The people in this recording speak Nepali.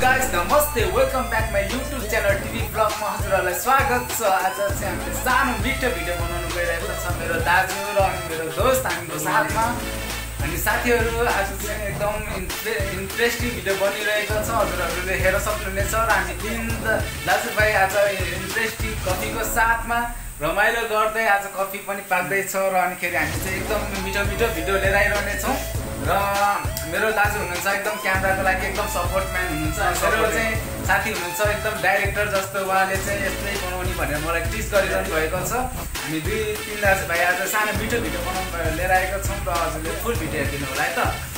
गाइस नमस्ते welcome back my YouTube channel TV ब्लगमा हजुरहरूलाई स्वागत छ आज चाहिँ हामीले सानो मिठो भिडियो बनाउनु गइरहेको छ मेरो दाजु र अनि मेरो दोस्त हामीको साथमा। अनि साथीहरू आज चाहिँ एकदम इन्ट्रे इन्ट्रेस्टिङ भिडियो बनिरहेको छ। हजुरहरूले हेर्न सक्नुहुनेछ र हामी तिन दाजुभाइ आज इन्ट्रेस्टिङ कफीको साथमा रमाइलो गर्दै आज कफी पनि पाक्दैछ र अनिखेरि हामी चाहिँ एकदम मिठो मिठो भिडियो लिएर आइरहनेछौँ। र मेरो दाजु हुनुहुन्छ एकदम क्यामेराको लागि एकदम सपोर्ट म्यान हुनुहुन्छ। मेरो चाहिँ साथी हुनुहुन्छ एकदम डाइरेक्टर जस्तो उहाँले चाहिँ यस्तै बनाउने भनेर मलाई टिच गरिरहनु भएको छ। हामी दुई तिन दाजुभाइ आज सानो मिठो भिडियो बनाउनु लिएर आएको छौँ र हजुरले फुल भिडियो हेरिदिनु होला है त।